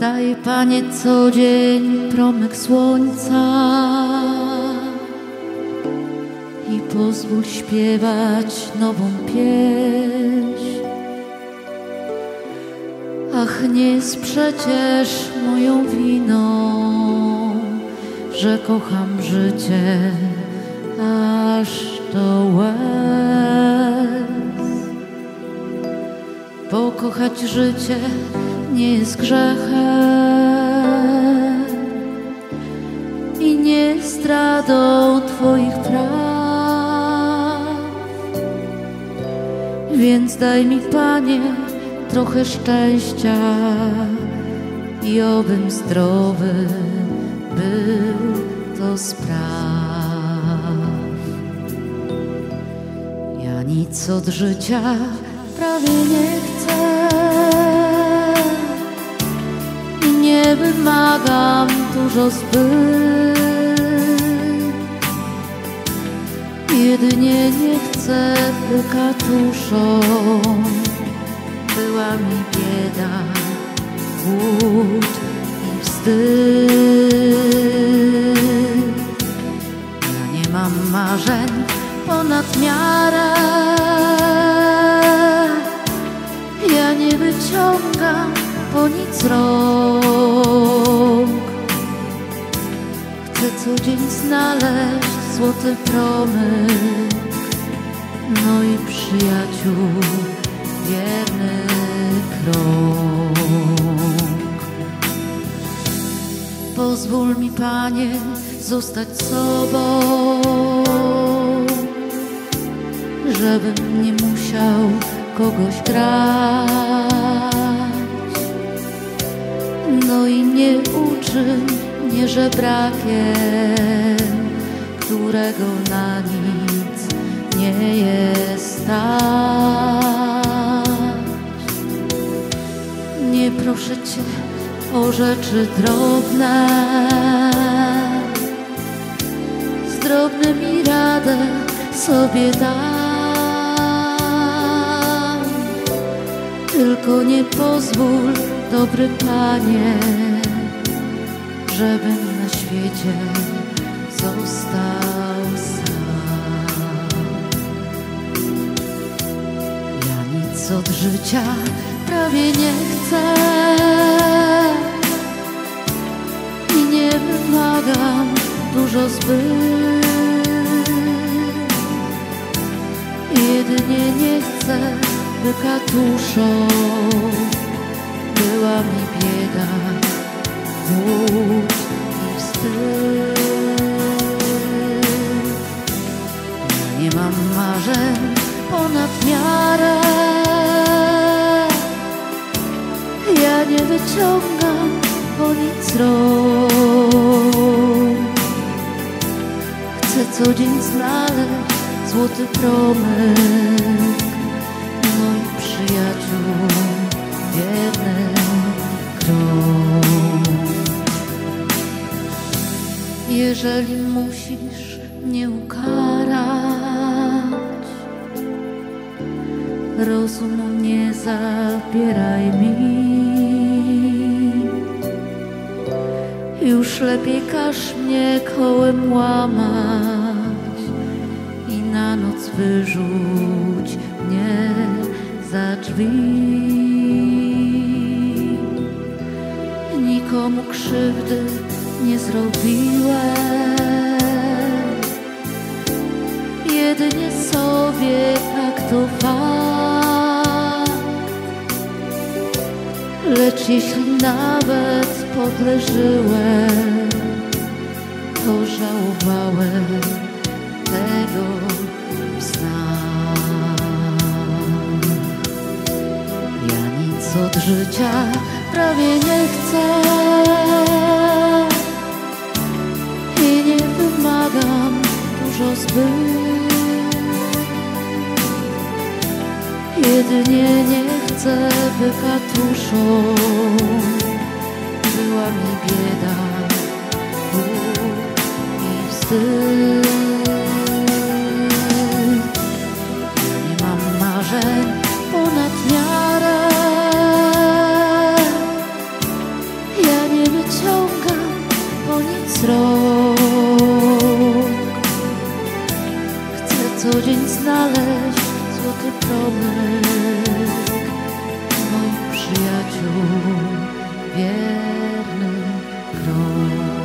Daj Panie co dzień promyk słońca i pozwól śpiewać nową pieśń. Ach, nie jest przecież moją winą, że kocham życie aż do łez. Bo kochać życie nie jest grzechem i nie zdradą Twoich praw. Więc daj mi, Panie, trochę szczęścia i obym zdrowy był to spraw. Ja nic od życia prawie nie chcę wymagam dużo zbyt. Jedynie nie chcę, by katuszą była mi bieda, głód i wstyd. Ja nie mam marzeń ponad miarę. Ja nie wyciągam po nic rąk. Co dzień znaleźć złoty promyk, no i przyjaciół wierny krok. Pozwól mi, Panie, zostać sobą, żebym nie musiał kogoś grać. No i nie uczyń mnie żebrakiem, którego na nic nie jest stać. Nie proszę Cię o rzeczy drobne, z drobnymi radę sobie dam. Tylko nie pozwól, dobry Panie, żebym na świecie został sam. Ja nic od życia prawie nie chcę i nie wymagam dużo zbyt. Jedynie nie chcę, by katuszą mi głód i wstyd. Ja nie mam marzeń ponad miarę. Ja nie wyciągam po nic rąk. Chcę co dzień znaleźć złoty promyk, Jeżeli musisz mnie ukarać, rozumu nie zabieraj mi. Już lepiej każ mnie kołem łamać i na noc wyrzuć mnie za drzwi. Nikomu krzywdy nie zrobiłem, jedynie sobie tak to fakt. Lecz jeśli nawet podle żyłem, to żałowałem tego w snach. Ja nic od życia prawie nie chcę dużo zbyt. Jedynie nie chcę, by katuszą była mi bieda, ból i wstyd. znaleźć złoty promyk moich przyjaciół wierny krok.